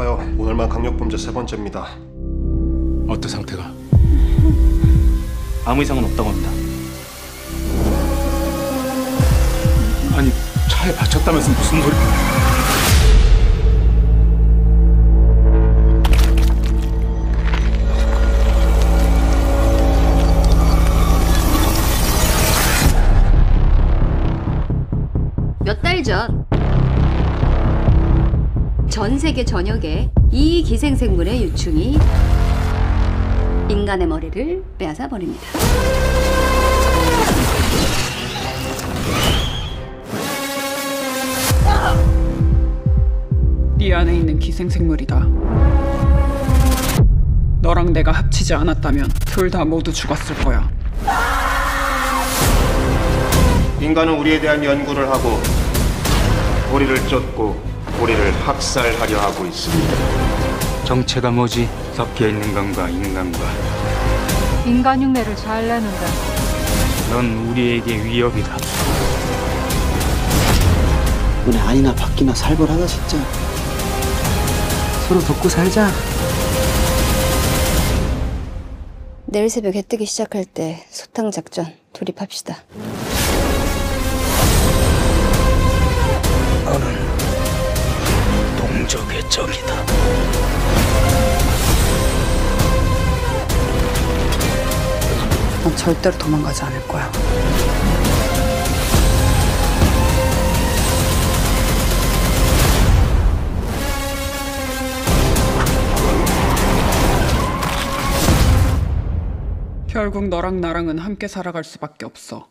시작할까요? 오늘만 강력범죄 세 번째입니다. 어때 상태가? 아무 이상은 없다고 합니다. 아니 차에 다쳤다면서 무슨 소리? 몇 달 전, 전 세계 전역에 이 기생생물의 유충이 인간의 머리를 빼앗아 버립니다. 네 안에 있는 기생생물이다. 너랑 내가 합치지 않았다면 둘 다 모두 죽었을 거야. 인간은 우리에 대한 연구를 하고 우리를 쫓고 우리를 학살하려 하고 있습니다. 정체가 뭐지? 섞여 있는 건가 인간과? 인간 흉내를 잘 내는데 넌 우리에게 위협이다. 너네 아니나 밖이나 살벌하다 진짜 서로 돕고 살자 내일 새벽 해 뜨기 시작할 때 소탕 작전 돌입합시다. 난 절대로 도망가지 않을 거야. 결국 너랑 나랑은 함께 살아갈 수밖에 없어.